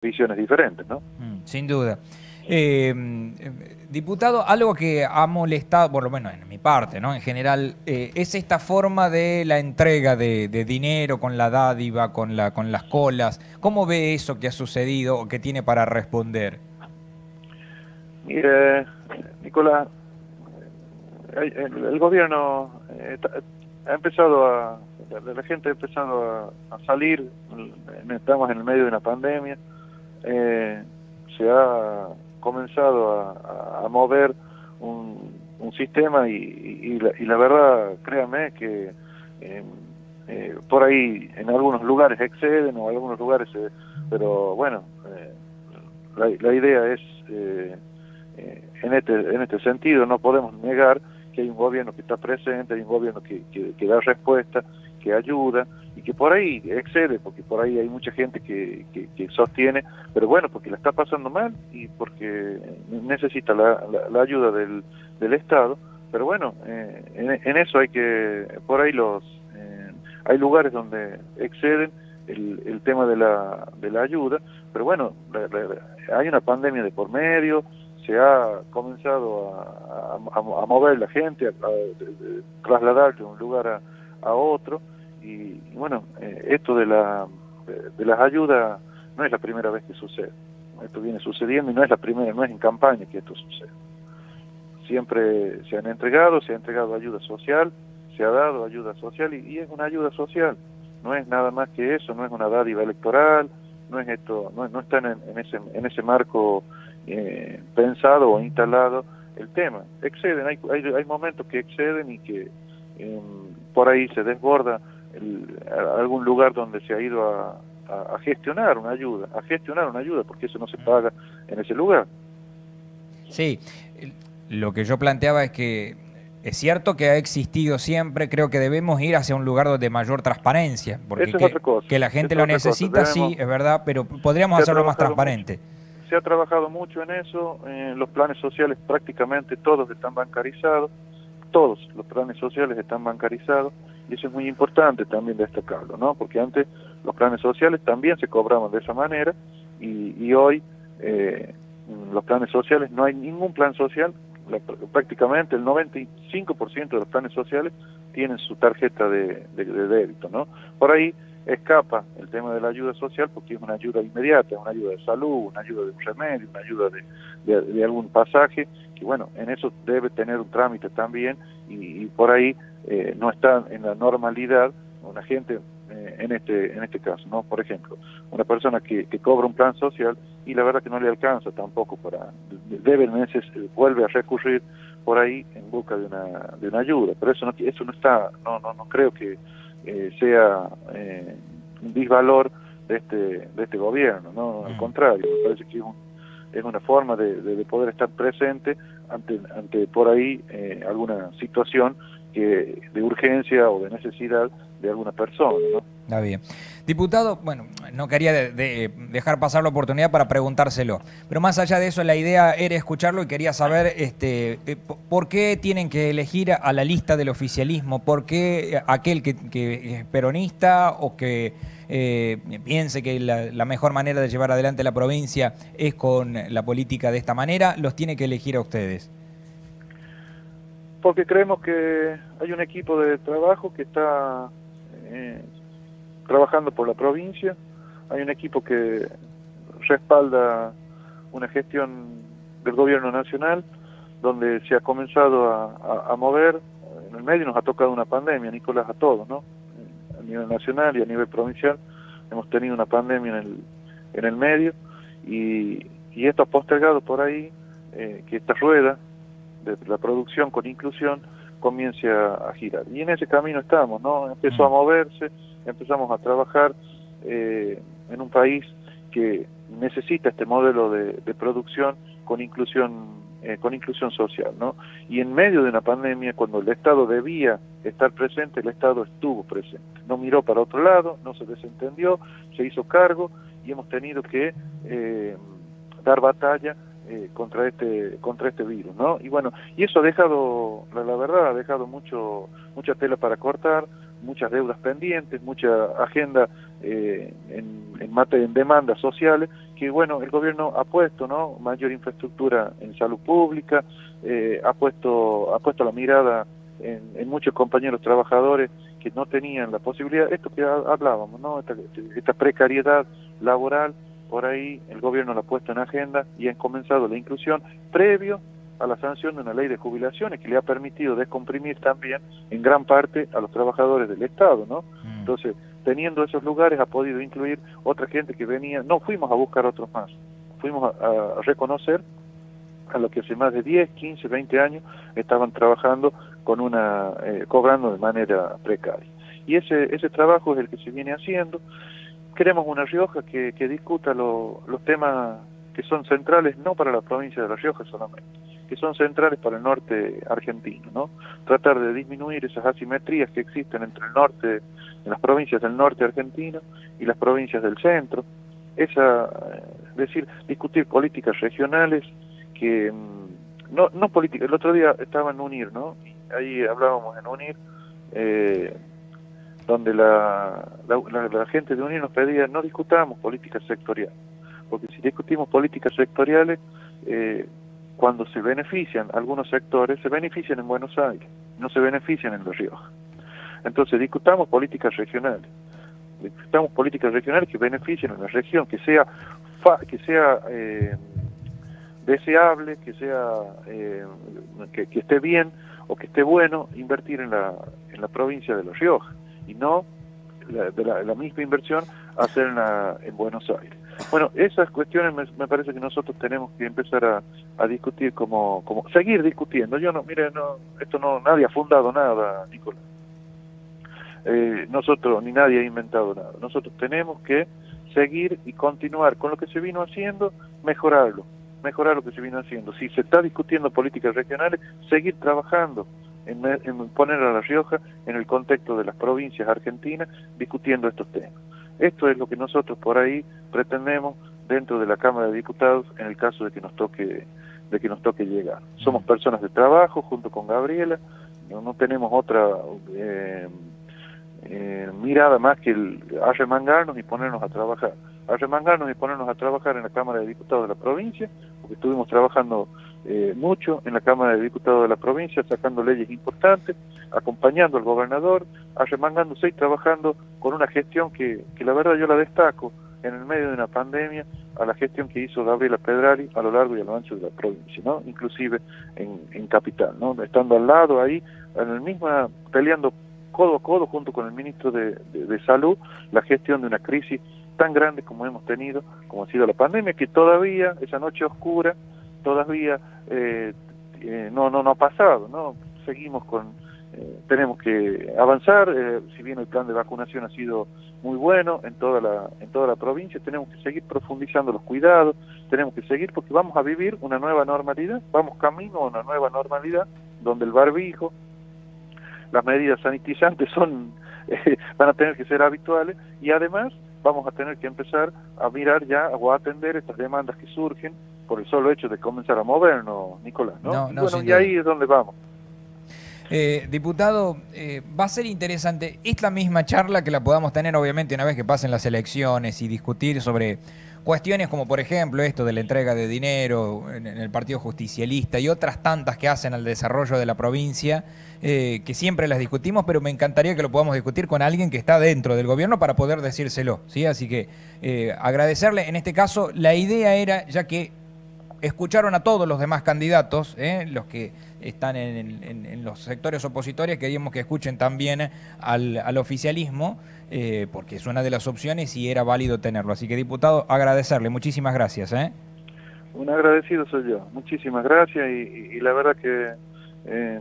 visiones diferentes, ¿no? Mm, sin duda. Eh, diputado, algo que ha molestado, por lo menos en mi parte, ¿no? En general, eh, es esta forma de la entrega de, dinero con la dádiva, con, la, con las colas. ¿Cómo ve eso que ha sucedido o que tiene para responder? Mire, Nicolás, el, gobierno eh, ha empezado a, la gente ha empezado a, salir, estamos en el medio de una pandemia, eh, se ha comenzado a, mover un, sistema y, la, verdad, créanme que em, eh, por ahí en algunos lugares exceden o en algunos lugares, pero bueno, eh, la, idea es eh, en, este, en este sentido, no podemos negar que hay un gobierno que está presente, hay un gobierno que, que da respuesta, que ayuda y que por ahí excede, porque por ahí hay mucha gente que, que, sostiene, pero bueno, porque la está pasando mal y porque necesita la, la, ayuda del, del Estado, pero bueno, eh, en, eso hay que, por ahí los, eh, hay lugares donde exceden el, el tema de la, de la ayuda, pero bueno, hay una pandemia de por medio, se ha comenzado a, a, mover la gente, a, trasladar de un lugar a, a otro, y, bueno, eh, esto de, la, de, las ayudas no es la primera vez que sucede. Esto viene sucediendo y no es la primera, no es en campaña que esto sucede. Siempre se han entregado, se ha entregado ayuda social, se ha dado ayuda social y, es una ayuda social. No es nada más que eso, no es una dádiva electoral, no es esto, no, no están en, ese, en ese marco eh, pensado o instalado el tema. Exceden, hay, hay, hay momentos que exceden y que em, por ahí se desborda algún lugar donde se ha ido a, gestionar una ayuda, a gestionar una ayuda, porque eso no se paga en ese lugar. Sí, lo que yo planteaba es que es cierto que ha existido siempre, creo que debemos ir hacia un lugar de mayor transparencia, porque que, la gente lo necesita, sí, es verdad, pero podríamos hacerlo más transparente. Se ha trabajado mucho en eso, los planes sociales prácticamente todos están bancarizados, todos los planes sociales están bancarizados, y eso es muy importante también destacarlo, ¿no? Porque antes los planes sociales también se cobraban de esa manera y, hoy eh, los planes sociales, no hay ningún plan social, prácticamente el 95% de los planes sociales tienen su tarjeta de, débito, ¿no? Por ahí escapa el tema de la ayuda social porque es una ayuda inmediata, una ayuda de salud, una ayuda de un remedio, una ayuda de, de algún pasaje, que bueno, en eso debe tener un trámite también y por ahí eh, no está en la normalidad una gente eh, en este en este caso no por ejemplo una persona que, que, cobra un plan social y la verdad que no le alcanza tampoco para debe vuelve a recurrir por ahí en busca de una de una ayuda pero eso no eso no está no no no creo que eh, sea un disvalor de este de este gobierno no al mm. contrario me parece que es es una forma de, de, poder estar presente ante, ante por ahí alguna situación que de urgencia o de necesidad de alguna persona. ¿no? Está bien. Diputado, bueno, no quería dejar pasar la oportunidad para preguntárselo, pero más allá de eso, la idea era escucharlo y quería saber este, eh, por qué tienen que elegir a la lista del oficialismo, por qué aquel que, es peronista o que eh, piense que la, la, mejor manera de llevar adelante la provincia es con la política de esta manera, los tiene que elegir a ustedes porque creemos que hay un equipo de trabajo que está eh, trabajando por la provincia, hay un equipo que respalda una gestión del gobierno nacional donde se ha comenzado a, mover, en el medio nos ha tocado una pandemia, Nicolás, a todos, ¿no? A nivel nacional y a nivel provincial hemos tenido una pandemia en el, en el medio y, y esto ha postergado por ahí eh, que esta rueda de la producción con inclusión comience a, girar. Y en ese camino estamos, ¿no? Empezó a mm. moverse, empezamos a trabajar eh, en un país que necesita este modelo de, producción con inclusión eh, con inclusión social, ¿no? Y en medio de una pandemia, cuando el Estado debía estar presente, el Estado estuvo presente. No miró para otro lado, no se desentendió, se hizo cargo y hemos tenido que eh, dar batalla eh, contra este contra este virus no y bueno y eso ha dejado la, verdad ha dejado mucho mucha tela para cortar muchas deudas pendientes mucha agenda eh, en, en, en demandas sociales que, bueno, el gobierno ha puesto, ¿no? Mayor infraestructura en salud pública, eh, ha puesto ha puesto la mirada en, muchos compañeros trabajadores que no tenían la posibilidad, esto que hablábamos, ¿no? Esta, precariedad laboral, por ahí el gobierno la ha puesto en agenda y han comenzado la inclusión previo a la sanción de una ley de jubilaciones que le ha permitido descomprimir también en gran parte a los trabajadores del Estado, ¿no? Mm. Entonces, teniendo esos lugares ha podido incluir otra gente que venía, no fuimos a buscar otros más, fuimos a, reconocer a los que hace más de 10, 15, 20 años estaban trabajando con una, eh, cobrando de manera precaria. Y ese, ese trabajo es el que se viene haciendo. Queremos una Rioja que, que discuta los temas que son centrales no para la provincia de La Rioja solamente, que son centrales para el norte argentino, ¿no? Tratar de disminuir esas asimetrías que existen entre el norte, en las provincias del norte argentino y las provincias del centro, esa, es eh, decir, discutir políticas regionales que mm, no, no políticas, el otro día estaba en UNIR, ¿no? ahí hablábamos en UNIR, eh, donde la, la, gente de UNIR nos pedía no discutamos políticas sectoriales, porque si discutimos políticas sectoriales, eh, cuando se benefician algunos sectores, se benefician en Buenos Aires, no se benefician en Los Ríos. Entonces, discutamos políticas regionales. Discutamos políticas regionales que beneficien a la región, que sea, que sea eh, deseable, que sea eh, que, esté bien o que esté bueno invertir en la, en la provincia de Los Rioja y no la, de la, misma inversión hacerla en Buenos Aires. Bueno, esas cuestiones me, parece que nosotros tenemos que empezar a, discutir como, como seguir discutiendo. Yo no, mire, no, esto no, nadie ha fundado nada, Nicolás. Eh, nosotros ni nadie ha inventado nada. Nosotros tenemos que seguir y continuar con lo que se vino haciendo, mejorarlo, mejorar lo que se vino haciendo. Si se está discutiendo políticas regionales, seguir trabajando en, en, poner a La Rioja en el contexto de las provincias argentinas discutiendo estos temas. Esto es lo que nosotros por ahí pretendemos dentro de la Cámara de Diputados en el caso de que nos toque de que nos toque llegar. Somos personas de trabajo junto con Gabriela, no, no tenemos otra eh, eh, mirada más que el arremangarnos y ponernos a trabajar. Arremangarnos y ponernos a trabajar en la Cámara de Diputados de la provincia, porque estuvimos trabajando eh, mucho en la Cámara de Diputados de la provincia, sacando leyes importantes, acompañando al gobernador, arremangándose y trabajando con una gestión que, que la verdad yo la destaco en el medio de una pandemia a la gestión que hizo Gabriela Pedrali a lo largo y a lo ancho de la provincia, ¿no? Inclusive en, en Capital, ¿no? Estando al lado ahí, en el mismo, peleando codo a codo junto con el ministro de, de, Salud la gestión de una crisis tan grande como hemos tenido, como ha sido la pandemia, que todavía, esa noche oscura, todavía eh, eh, no, no, no ha pasado, ¿no? Seguimos con, eh, tenemos que avanzar, si bien el plan de vacunación ha sido muy bueno en toda la, en toda la provincia, tenemos que seguir profundizando los cuidados, tenemos que seguir porque vamos a vivir una nueva normalidad, vamos camino a una nueva normalidad, donde el barbijo, las medidas sanitizantes son eh, van a tener que ser habituales y además vamos a tener que empezar a mirar ya o a atender estas demandas que surgen por el solo hecho de comenzar a movernos, Nicolás, ¿no? bueno, y ahí es donde vamos. Eh, diputado, eh, va a ser interesante, es la misma charla que la podamos tener obviamente una vez que pasen las elecciones y discutir sobre cuestiones como por ejemplo esto de la entrega de dinero en, el Partido Justicialista y otras tantas que hacen al desarrollo de la provincia, eh, que siempre las discutimos, pero me encantaría que lo podamos discutir con alguien que está dentro del gobierno para poder decírselo. ¿sí? Así que agradecerle, en este caso la idea era, ya que escucharon a todos los demás candidatos, los que están en, los sectores opositores, queríamos que escuchen también al, oficialismo, eh, porque es una de las opciones y era válido tenerlo. Así que, diputado, agradecerle. Muchísimas gracias. ¿eh? Un agradecido soy yo. Muchísimas gracias y, la verdad que eh,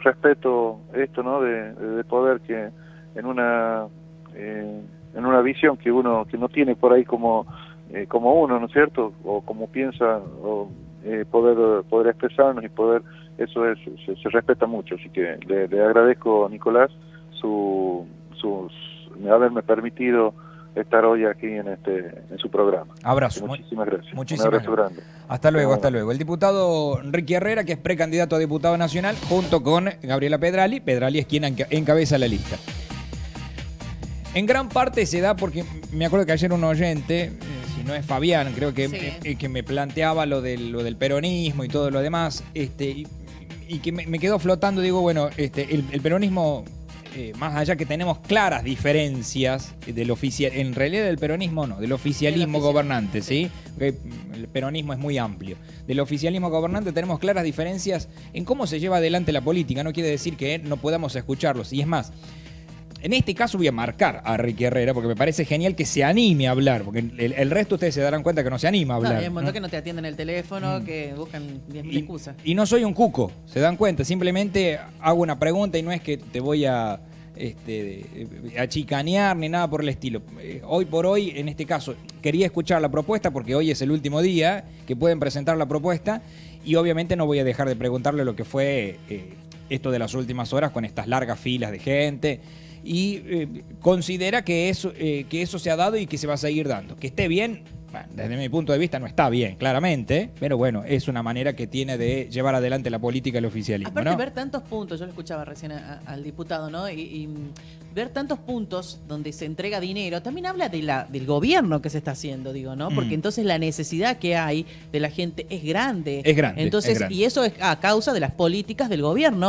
respeto esto, ¿no? De, poder que en una en una visión que uno que no tiene por ahí como como uno, ¿no es cierto? O como piensa o poder poder expresarnos y poder eso es, se, respeta mucho, así que le, agradezco a Nicolás su, sus, haberme permitido estar hoy aquí en este en su programa. Abrazo. Muchísimas gracias. Muchísimas gracias. Grande. Hasta luego, hasta luego. El diputado Ricky Herrera, que es precandidato a diputado nacional, junto con Gabriela Pedrali. Pedrali es quien encabeza la lista. En gran parte se da porque me acuerdo que ayer un oyente, eh, si no es Fabián, creo que, Sí. eh, que me planteaba lo del, lo del peronismo y todo lo demás, este, y, y que me, me quedó flotando, digo, bueno, este, el, el peronismo, eh, más allá que tenemos claras diferencias del oficial, en realidad del peronismo no, del oficialismo oficial- gobernante, ¿sí? Porque el peronismo es muy amplio. Del oficialismo gobernante tenemos claras diferencias en cómo se lleva adelante la política, no quiere decir que no podamos escucharlos, y es más, en este caso voy a marcar a Ricky Herrera porque me parece genial que se anime a hablar, porque el, el resto ustedes se darán cuenta que no se anima a No, hablar. hay un montón ¿no? que no te atienden el teléfono, que buscan 10.000 y, excusas. y no soy un cuco, se dan cuenta, simplemente hago una pregunta y no es que te voy a, este, a chicanear ni nada por el estilo. Eh, Hoy por hoy, en este caso, quería escuchar la propuesta porque hoy es el último día que pueden presentar la propuesta y obviamente no voy a dejar de preguntarle lo que fue eh, esto de las últimas horas con estas largas filas de gente y eh, considera que eso, eh, que eso se ha dado y que se va a seguir dando. Que esté bien, bueno, desde mi punto de vista no está bien, claramente, pero bueno, es una manera que tiene de llevar adelante la política el oficialismo. Aparte, ¿no? ver tantos puntos, yo lo escuchaba recién a- a- al diputado, ¿no? Y, y, ver tantos puntos donde se entrega dinero, también habla de la, del gobierno que se está haciendo, digo, ¿no? Porque Mm. entonces la necesidad que hay de la gente es grande. Es grande, Entonces, es grande. y eso es a causa de las políticas del gobierno.